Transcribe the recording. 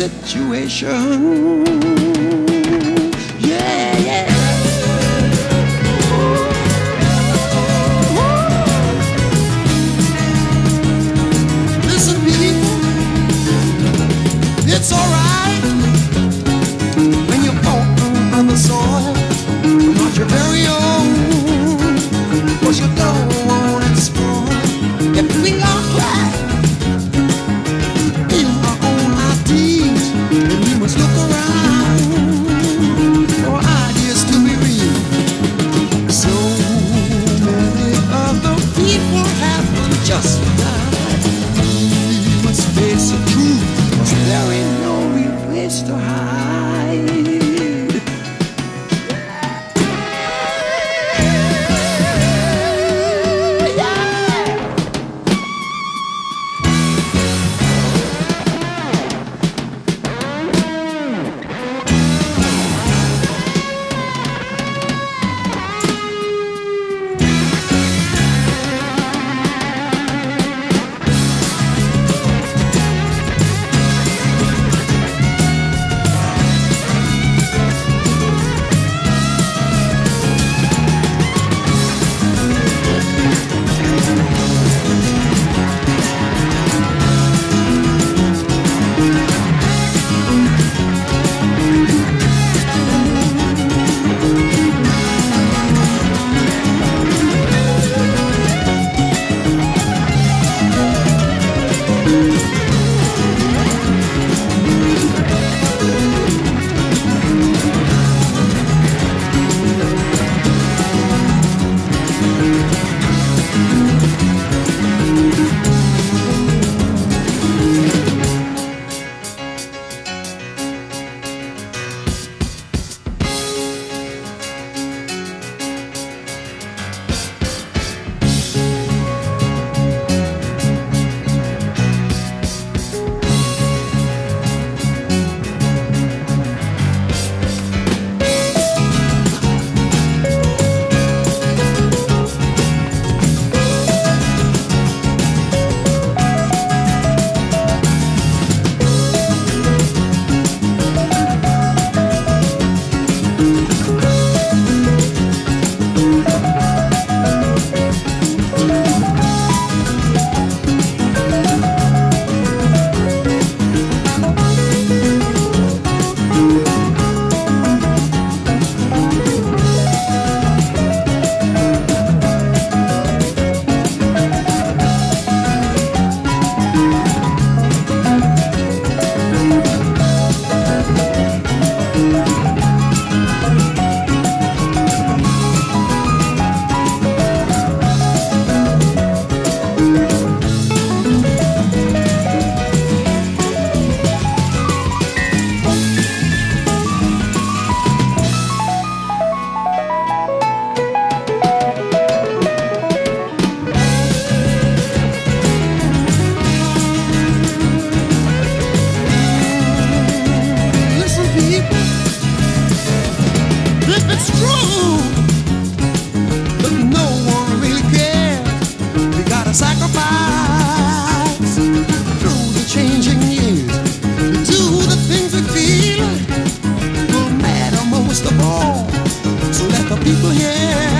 situation. Yeah, matter most of all. So let the people hear